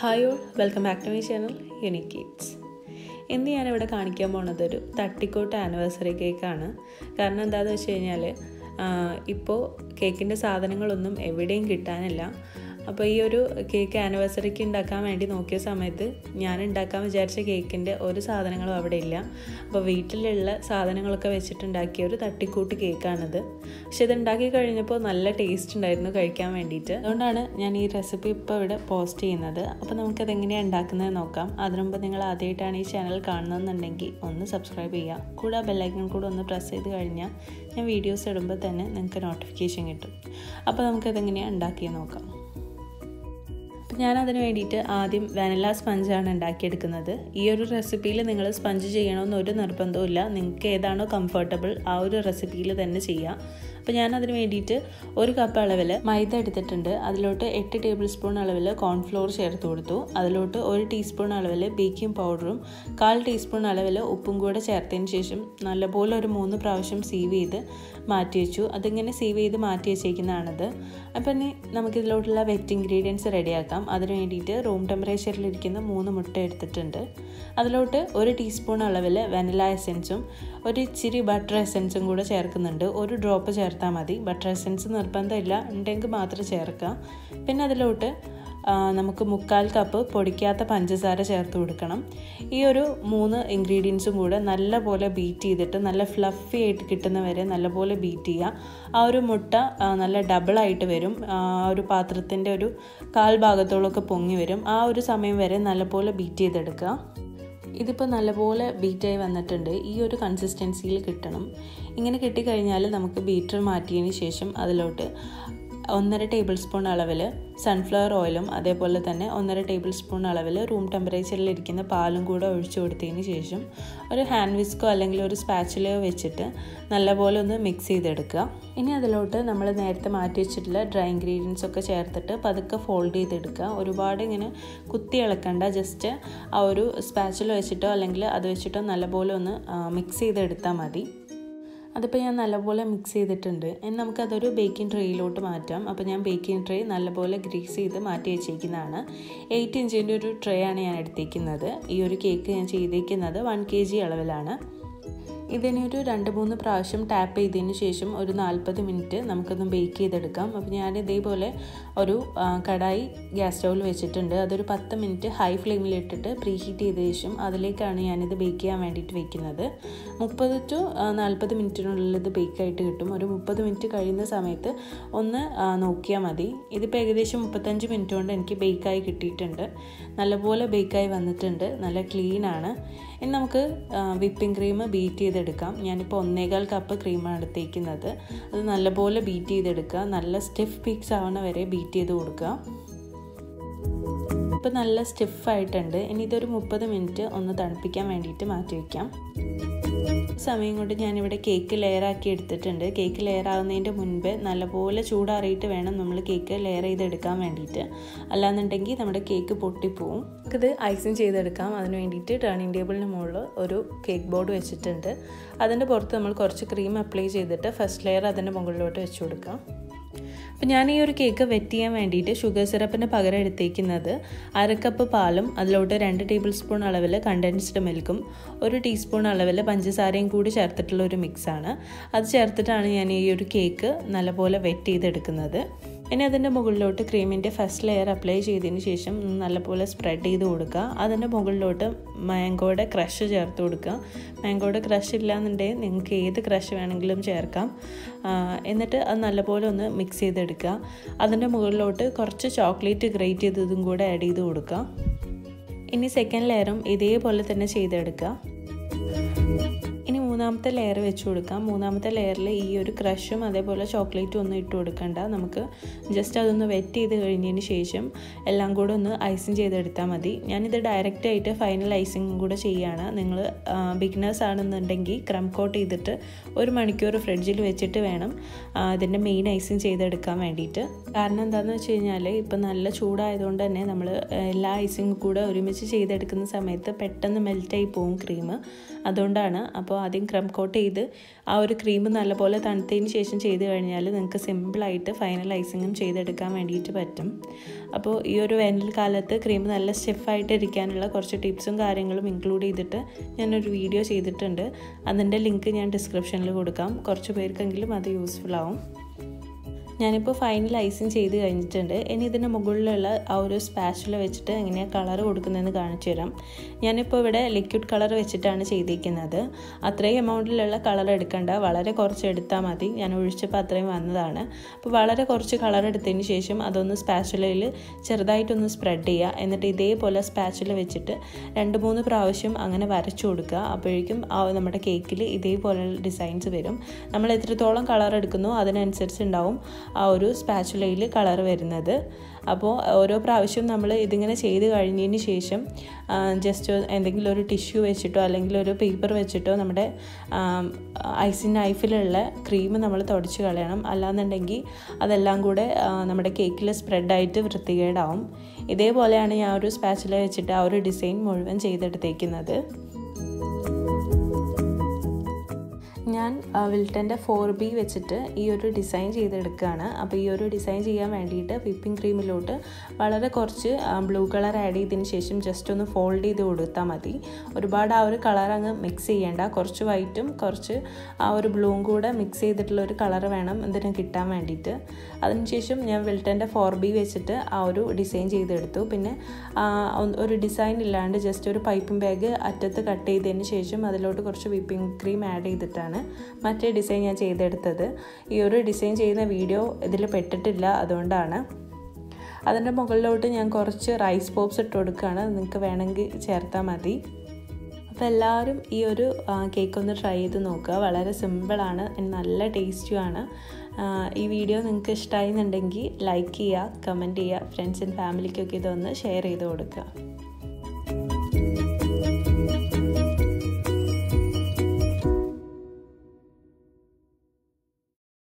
Hi all welcome back to my channel unique kids. ഇന്ന് ഞാനിവിടെ കാണിക്കാൻ പോണത് ഒരു തട്ടിക്കോട്ട് ആനിവേഴ്സറി കേക്കാണ്. കാരണം എന്താണെന്ന് വെച്ച് കഴിഞ്ഞാൽ ഇപ്പോൾ കേക്കിന്റെ സാധനങ്ങളൊന്നും എവിടെയും കിട്ടാനില്ല. അപ്പോൾ ഈ ഒരു കേക്ക് ആനിവേഴ്സറിക്ക് ഉണ്ടാക്കാൻ വേണ്ടി നോക്കിയ സമയത്ത് ഞാൻ ഉണ്ടാക്കാൻ വിചാരിച്ച കേക്കിന്റെ ഒരു സാധനങ്ങളും അവിടെ ഇല്ല. അപ്പോൾ വീട്ടിലുള്ള സാധനങ്ങളൊക്കെ വെച്ചിട്ടുണ്ടാക്കിയ ഒരു തട്ടിക്കൂട്ട് കേക്കാണിത് പക്ഷെ ഇത് ഉണ്ടാക്കി കഴിഞ്ഞപ്പോൾ നല്ല ടേസ്റ്റ് ഉണ്ടായിരുന്നു കഴിക്കാൻ വേണ്ടിയിട്ട് അതുകൊണ്ടാണ് ഞാൻ ഈ റെസിപ്പി ഇപ്പോൾ ഇവിടെ പോസ്റ്റ് ചെയ്യുന്നത്. അപ്പോൾ നമുക്കത് എങ്ങനെയാണ് ഉണ്ടാക്കുന്നത് നോക്കാം. അതിനു മുമ്പ് നിങ്ങൾ ആദ്യമായിട്ടാണ് ഈ ചാനൽ കാണുന്നതെന്നുണ്ടെങ്കിൽ ഒന്ന് സബ്സ്ക്രൈബ് ചെയ്യുക കൂടെ ബെല്ലൈക്കൺ കൂടെ ഒന്ന് പ്രസ് ചെയ്ത് കഴിഞ്ഞാൽ ഞാൻ വീഡിയോസ് ഇടുമ്പോൾ തന്നെ നിങ്ങൾക്ക് നോട്ടിഫിക്കേഷൻ കിട്ടും. അപ്പോൾ നമുക്കതെങ്ങനെയാണ് ഉണ്ടാക്കിയത് നോക്കാം. ഞാൻ അതിന് വേണ്ടിയിട്ട് ആദ്യം വാനില സ്പഞ്ചാണ് ഉണ്ടാക്കിയെടുക്കുന്നത്. ഈ ഒരു റെസിപ്പിയിൽ നിങ്ങൾ സ്പഞ്ച് ചെയ്യണമെന്ന് ഒരു നിർബന്ധവും നിങ്ങൾക്ക് ഏതാണോ കംഫർട്ടബിൾ ആ ഒരു റെസിപ്പിയിൽ തന്നെ ചെയ്യാം. അപ്പോൾ ഞാൻ അതിന് വേണ്ടിയിട്ട് ഒരു കപ്പ് അളവിൽ മൈദ എടുത്തിട്ടുണ്ട്. അതിലോട്ട് എട്ട് ടേബിൾ സ്പൂൺ അളവിൽ കോൺഫ്ലോർ ചേർത്ത് കൊടുത്തു. അതിലോട്ട് ഒരു ടീസ്പൂൺ അളവിൽ ബേക്കിംഗ് പൗഡറും കാൽ ടീസ്പൂൺ അളവിൽ ഉപ്പും കൂടെ ചേർത്തതിന് ശേഷം നല്ലപോലെ ഒരു മൂന്ന് പ്രാവശ്യം സീവ് ചെയ്ത് മാറ്റി വെച്ചു. അതിങ്ങനെ സീവ് ചെയ്ത് മാറ്റി വെച്ചേക്കുന്നതാണത്. അപ്പം ഇനി നമുക്കിതിലോട്ടുള്ള വെറ്റ് ഇൻഗ്രീഡിയൻസ് റെഡിയാക്കാം. അതിന് വേണ്ടിയിട്ട് റൂം ടെമ്പറേച്ചറിലിരിക്കുന്ന മൂന്ന് മുട്ട എടുത്തിട്ടുണ്ട്. അതിലോട്ട് ഒരു ടീസ്പൂൺ അളവിൽ വെനില എസെൻസും ഒരു ഇച്ചിരി ബട്ടർ എസെൻസും കൂടെ ചേർക്കുന്നുണ്ട്. ഒരു ഡ്രോപ്പ് ചേർത്താൽ മതി. ബട്ടർ എസെൻസ് നിർബന്ധമില്ല. ഉണ്ടെങ്കിൽ മാത്രം ചേർക്കാം. പിന്നെ അതിലോട്ട് നമുക്ക് മുക്കാൽ കപ്പ് പൊടിക്കാത്ത പഞ്ചസാര ചേർത്ത് കൊടുക്കണം. ഈ ഒരു മൂന്ന് ഇൻഗ്രീഡിയൻസും കൂടെ നല്ലപോലെ ബീറ്റ് ചെയ്തിട്ട് നല്ല ഫ്ലഫി ആയിട്ട് കിട്ടുന്ന വരെ നല്ലപോലെ ബീറ്റ് ചെയ്യുക. ആ ഒരു മുട്ട നല്ല ഡബിളായിട്ട് വരും. ആ ഒരു പാത്രത്തിന്റെ ഒരു കാൽ ഭാഗത്തോളമൊക്കെ പൊങ്ങി വരും. ആ ഒരു സമയം വരെ നല്ലപോലെ ബീറ്റ് ചെയ്തെടുക്കുക. ഇതിപ്പോൾ നല്ലപോലെ ബീറ്റായി വന്നിട്ടുണ്ട്. ഈ ഒരു കൺസിസ്റ്റൻസിയിൽ കിട്ടണം. ഇങ്ങനെ കിട്ടിക്കഴിഞ്ഞാൽ നമുക്ക് ബീറ്റർ മാറ്റിയതിന് ശേഷം അതിലോട്ട് ഒന്നര ടേബിൾ സ്പൂൺ അളവിൽ സൺഫ്ലവർ ഓയിലും അതേപോലെ തന്നെ ഒന്നര ടേബിൾ സ്പൂൺ അളവിൽ റൂം ടെമ്പറേച്ചറിൽ ഇരിക്കുന്ന പാലും കൂടെ ഒഴിച്ചു കൊടുത്തതിന് ശേഷം ഒരു ഹാൻഡ് വിസ്കോ അല്ലെങ്കിൽ ഒരു സ്പാച്ചിലയോ വെച്ചിട്ട് നല്ലപോലെ ഒന്ന് മിക്സ് ചെയ്തെടുക്കുക. ഇനി അതിലോട്ട് നമ്മൾ നേരത്തെ മാറ്റി വെച്ചിട്ടുള്ള ഡ്രൈ ഇൻഗ്രീഡിയൻസ് ഒക്കെ ചേർത്തിട്ട് പതുക്കെ ഫോൾഡ് ചെയ്തെടുക്കുക. ഒരുപാട് ഇങ്ങനെ കുത്തി ഇളക്കണ്ട ജസ്റ്റ് ആ ഒരു സ്പാച്ചിൽ വെച്ചിട്ടോ അല്ലെങ്കിൽ അത് വെച്ചിട്ടോ നല്ലപോലെ ഒന്ന് മിക്സ് ചെയ്തെടുത്താൽ മതി. അതിപ്പോൾ ഞാൻ നല്ലപോലെ മിക്സ് ചെയ്തിട്ടുണ്ട്. ഇനി നമുക്കതൊരു ബേക്കിംഗ് ട്രേയിലോട്ട് മാറ്റാം. അപ്പോൾ ഞാൻ ബേക്കിംഗ് ട്രേ നല്ലപോലെ ഗ്രീസ് ചെയ്ത് മാറ്റി വെച്ചേക്കുന്നതാണ്. എയ്റ്റ് ഇഞ്ചിന്റെ ഒരു ട്രേ ആണ് ഞാൻ എടുത്തേക്കുന്നത്. ഈ ഒരു കേക്ക് ഞാൻ ചെയ്തേക്കുന്നത് വൺ കെ ജി അളവിലാണ്. ഇതിനെ ഒരു രണ്ട് മൂന്ന് പ്രാവശ്യം ടാപ്പ് ചെയ്തതിന് ശേഷം ഒരു നാൽപ്പത് മിനിറ്റ് നമുക്കൊന്ന് ബേക്ക് ചെയ്തെടുക്കാം. അപ്പോൾ ഞാൻ ഇതേപോലെ ഒരു കടായി ഗ്യാസ് സ്റ്റൗവിൽ വെച്ചിട്ടുണ്ട്. അതൊരു പത്ത് മിനിറ്റ് ഹൈ ഫ്ലെയിമിലിട്ടിട്ട് പ്രീ ഹീറ്റ് ചെയ്ത ശേഷം അതിലേക്കാണ് ഞാനിത് ബേക്ക് ചെയ്യാൻ വേണ്ടിയിട്ട് വെക്കുന്നത്. മുപ്പത് ടു നാൽപ്പത് മിനിറ്റിനുള്ളിൽ ഇത് ബേക്കായിട്ട് കിട്ടും. ഒരു മുപ്പത് മിനിറ്റ് കഴിയുന്ന സമയത്ത് ഒന്ന് നോക്കിയാൽ മതി. ഇതിപ്പോൾ ഏകദേശം മുപ്പത്തഞ്ച് മിനിറ്റ് കൊണ്ട് എനിക്ക് ബേക്കായി കിട്ടിയിട്ടുണ്ട്. നല്ലപോലെ ബേക്കായി വന്നിട്ടുണ്ട്. നല്ല ക്ലീനാണ് ഇനി നമുക്ക് വിപ്പിംഗ് ക്രീം ബീറ്റ് ചെയ്തെടുക്കാം. ഞാനിപ്പോൾ ഒന്നേകാൽ കപ്പ് ക്രീമാണ് എടുത്തേക്കുന്നത്. അത് നല്ലപോലെ ബീറ്റ് ചെയ്തെടുക്കുക. നല്ല സ്റ്റിഫ് പീക്സ് ആവണ വരെ ബീറ്റ് ചെയ്ത് കൊടുക്കുക. ഇപ്പോൾ നല്ല സ്റ്റിഫായിട്ടുണ്ട് ഇനി ഇതൊരു മുപ്പത് മിനിറ്റ് ഒന്ന് തണുപ്പിക്കാൻ വേണ്ടിയിട്ട് മാറ്റി വയ്ക്കാം സമയം കൊണ്ട് ഞാനിവിടെ കേക്ക് ലെയറാക്കി എടുത്തിട്ടുണ്ട്. കേക്ക് ലെയർ ആകുന്നതിന്റെ മുൻപ് നല്ലപോലെ ചൂടാറിയിട്ട് വേണം നമ്മൾ കേക്ക് ലെയർ ചെയ്തെടുക്കാൻ വേണ്ടിയിട്ട്. അല്ലാന്നുണ്ടെങ്കിൽ നമ്മുടെ കേക്ക് പൊട്ടിപ്പോവും. നമുക്കിത് ഐസിങ് ചെയ്തെടുക്കാം. അതിന് വേണ്ടിയിട്ട് ടേണിംഗ് ടേബിളിന് മുകളിൽ ഒരു കേക്ക് ബോർഡ് വെച്ചിട്ടുണ്ട്. അതിന്റെ പുറത്ത് നമ്മൾ കുറച്ച് ക്രീം അപ്ലൈ ചെയ്തിട്ട് ഫസ്റ്റ് ലെയർ അതിന്റെ മുകളിലോട്ട് വെച്ച് കൊടുക്കാം. അപ്പോൾ ഞാൻ ഈ ഒരു കേക്ക് വെറ്റ് ചെയ്യാൻ വേണ്ടിയിട്ട് ഷുഗർ സിറപ്പിന് പകരം എടുത്തേക്കുന്നത് അര കപ്പ് പാലും അതിലോട്ട് രണ്ട് ടേബിൾ സ്പൂൺ അളവിൽ കണ്ടൻസ്ഡ് മിൽക്കും ഒരു ടീസ്പൂൺ അളവിൽ പഞ്ചസാരയും കൂടി ചേർത്തിട്ടുള്ള ഒരു മിക്സാണ് അത് ചേർത്തിട്ടാണ് ഞാൻ ഈ ഒരു കേക്ക് നല്ലപോലെ വെറ്റ് ചെയ്തെടുക്കുന്നത്. ഇനി അതിന്റെ മുകളിലോട്ട് ക്രീമിന്റെ ഫസ്റ്റ് ലെയർ അപ്ലൈ ചെയ്തതിന് ശേഷം നല്ലപോലെ സ്പ്രെഡ് ചെയ്ത് കൊടുക്കുക. അതിന്റെ മുകളിലോട്ട് മാംഗോയുടെ ക്രഷ് ചേർത്ത് കൊടുക്കുക. മാംഗോയുടെ ക്രഷ് ഇല്ലാന്നുണ്ടെങ്കിൽ നിങ്ങൾക്ക് ഏത് ക്രഷ് വേണമെങ്കിലും ചേർക്കാം. എന്നിട്ട് അത് നല്ലപോലെ ഒന്ന് മിക്സ് ചെയ്തെടുക്കുക. അതിന്റെ മുകളിലോട്ട് കുറച്ച് ചോക്ലേറ്റ് ഗ്രേറ്റ് ചെയ്തതും കൂടെ ആഡ് ചെയ്ത് കൊടുക്കുക. ഇനി സെക്കൻഡ് ലെയറും ഇതേപോലെ തന്നെ ചെയ്തെടുക്കുക. മൂന്നാമത്തെ ലെയർ വെച്ച് കൊടുക്കാം. മൂന്നാമത്തെ ലെയറിൽ ഈ ഒരു ക്രഷും അതേപോലെ ചോക്ലേറ്റും ഒന്നും ഇട്ട് കൊടുക്കണ്ട. നമുക്ക് ജസ്റ്റ് അതൊന്ന് വെറ്റ് ചെയ്ത് കഴിഞ്ഞതിന് ശേഷം എല്ലാം കൂടെ ഒന്ന് ഐസിങ് ചെയ്തെടുത്താൽ മതി. ഞാനിത് ഡയറക്റ്റ് ആയിട്ട് ഫൈനൽ ഐസിങ് കൂടെ ചെയ്യുകയാണ് നിങ്ങൾ ബിഗിനേഴ്സ് ആണെന്നുണ്ടെങ്കിൽ ക്രം കോട്ട് ചെയ്തിട്ട് ഒരു മണിക്കൂർ ഫ്രിഡ്ജിൽ വെച്ചിട്ട് വേണം ഇതിന്റെ മെയിൻ ഐസിങ് ചെയ്തെടുക്കാൻ വേണ്ടിയിട്ട് കാരണം എന്താണെന്ന് വെച്ച് കഴിഞ്ഞാൽ ഇപ്പം നല്ല ചൂടായതുകൊണ്ട് തന്നെ നമ്മൾ എല്ലാ ഐസിങ് കൂടെ ഒരുമിച്ച് ചെയ്തെടുക്കുന്ന സമയത്ത് പെട്ടെന്ന് മെൽറ്റായി പോകും ക്രീം അതുകൊണ്ടാണ് അപ്പോൾ ആദ്യം ക്രം കോട്ട് ചെയ്ത് ആ ഒരു ക്രീം നല്ലപോലെ തണുത്തതിന് ശേഷം ചെയ്ത് കഴിഞ്ഞാൽ നിങ്ങൾക്ക് സിമ്പിളായിട്ട് ഫൈനൽ ഐസിങ്ങും ചെയ്തെടുക്കാൻ വേണ്ടിയിട്ട് പറ്റും. അപ്പോൾ ഈ ഒരു വേനൽക്കാലത്ത് ക്രീം നല്ല സ്റ്റിഫായിട്ട് ഇരിക്കാനുള്ള കുറച്ച് ടിപ്സും കാര്യങ്ങളും ഇൻക്ലൂഡ് ചെയ്തിട്ട് ഞാനൊരു വീഡിയോ ചെയ്തിട്ടുണ്ട്. അതിന്റെ ലിങ്ക് ഞാൻ ഡിസ്ക്രിപ്ഷനിൽ കൊടുക്കാം. കുറച്ച് പേർക്കെങ്കിലും അത് യൂസ്ഫുൾ ആവും. ഞാനിപ്പോൾ ഫൈനൽ ഐസിങ് ചെയ്ത് കഴിഞ്ഞിട്ടുണ്ട്. ഇനി ഇതിന്റെ മുകളിലുള്ള ആ ഒരു സ്പാച്ചുല വെച്ചിട്ട് എങ്ങനെയാണ് കളർ കൊടുക്കുന്നതെന്ന് കാണിച്ചു തരാം. ഞാനിപ്പോൾ ഇവിടെ ലിക്വിഡ് കളർ വെച്ചിട്ടാണ് ചെയ്തിരിക്കുന്നത് അത്രയും എമൗണ്ടിലുള്ള കളർ എടുക്കേണ്ട. വളരെ കുറച്ച് എടുത്താൽ മതി. ഞാൻ ഒഴിച്ചപ്പോൾ അത്രയും വന്നതാണ്. അപ്പോൾ വളരെ കുറച്ച് കളർ എടുത്തതിന് ശേഷം അതൊന്ന് സ്പാച്ചുലയിൽ ചെറുതായിട്ടൊന്ന് സ്പ്രെഡ് ചെയ്യുക. എന്നിട്ട് ഇതേപോലെ സ്പാച്ചുല വെച്ചിട്ട് രണ്ട് മൂന്ന് പ്രാവശ്യം അങ്ങനെ വരച്ചു കൊടുക്കുക. അപ്പോഴേക്കും നമ്മുടെ കേക്കിൽ ഇതേപോലെയുള്ള ഡിസൈൻസ് വരും. നമ്മൾ എത്രത്തോളം കളർ എടുക്കുന്നു അതിനനുസരിച്ച് ഉണ്ടാവും. ആ ഒരു സ്പാച്ചുലയിൽ കളർ വരുന്നത്. അപ്പോൾ ഓരോ പ്രാവശ്യം നമ്മൾ ഇതിങ്ങനെ ചെയ്ത് കഴിഞ്ഞതിന് ശേഷം ജസ്റ്റ് എന്തെങ്കിലും ഒരു ടിഷ്യൂ വെച്ചിട്ടോ അല്ലെങ്കിൽ ഒരു പേപ്പർ വെച്ചിട്ടോ നമ്മുടെ ഐസിൻ നൈഫിലുള്ള ക്രീം നമ്മൾ തുടച്ച് കളയണം. അല്ലാന്നുണ്ടെങ്കിൽ അതെല്ലാം കൂടെ നമ്മുടെ കേക്കിൽ സ്പ്രെഡായിട്ട് വൃത്തികേടാവും. ഇതേപോലെയാണ് ഞാൻ ഒരു സ്പാച്ചുല വെച്ചിട്ട് ആ ഒരു ഡിസൈൻ മുഴുവൻ ചെയ്തെടുത്തേക്കുന്നത്. ഞാൻ വിൽട്ടന്റെ ഫോർ ബി വെച്ചിട്ട് ഈ ഒരു ഡിസൈൻ ചെയ്തെടുക്കുകയാണ്. അപ്പോൾ ഈ ഒരു ഡിസൈൻ ചെയ്യാൻ വേണ്ടിയിട്ട് വിപ്പിംഗ് ക്രീമിലോട്ട് വളരെ കുറച്ച് ബ്ലൂ കളർ ആഡ് ചെയ്തതിന് ശേഷം ജസ്റ്റ് ഒന്ന് ഫോൾഡ് ചെയ്ത് കൊടുത്താൽ മതി. ഒരുപാട് ആ ഒരു കളർ അങ്ങ് മിക്സ് ചെയ്യേണ്ട. കുറച്ച് വൈറ്റും കുറച്ച് ആ ഒരു ബ്ലൂവും കൂടെ മിക്സ് ചെയ്തിട്ടുള്ള ഒരു കളർ വേണം ഇതിന് കിട്ടാൻ വേണ്ടിയിട്ട്. അതിനുശേഷം ഞാൻ വിൽട്ടന്റെ ഫോർ ബി വെച്ചിട്ട് ആ ഒരു ഡിസൈൻ ചെയ്തെടുത്തു. പിന്നെ ഒരു ഡിസൈൻ ഇല്ലാണ്ട് ജസ്റ്റ് ഒരു പൈപ്പിംഗ് ബാഗ് അറ്റത്ത് കട്ട് ചെയ്തതിന് ശേഷം അതിലോട്ട് കുറച്ച് വിപ്പിംഗ് ക്രീം ആഡ് ചെയ്തിട്ടാണ് മറ്റേ ഡിസൈൻ ഞാൻ ചെയ്തെടുത്തത്. ഈ ഒരു ഡിസൈൻ ചെയ്യുന്ന വീഡിയോ ഇതിൽ പെട്ടിട്ടില്ല അതുകൊണ്ടാണ്. അതിന്റെ മുകളിലോട്ട് ഞാൻ കുറച്ച് റൈസ് പോപ്സ് ഇട്ട് കൊടുക്കുകയാണ്. നിങ്ങൾക്ക് വേണമെങ്കിൽ ചേർത്താൽ മതി. അപ്പോൾ എല്ലാവരും ഈ ഒരു കേക്ക് ഒന്ന് ട്രൈ ചെയ്ത് നോക്കുക. വളരെ സിമ്പിളാണ് നല്ല ടേസ്റ്റുമാണ് ഈ വീഡിയോ നിങ്ങൾക്ക് ഇഷ്ടമായി എന്നുണ്ടെങ്കിൽ ലൈക്ക് ചെയ്യുക കമന്റ് ചെയ്യുക ഫ്രണ്ട്സ് ആൻഡ് ഫാമിലിക്കൊക്കെ ഇതൊന്ന് ഷെയർ ചെയ്ത് കൊടുക്കുക.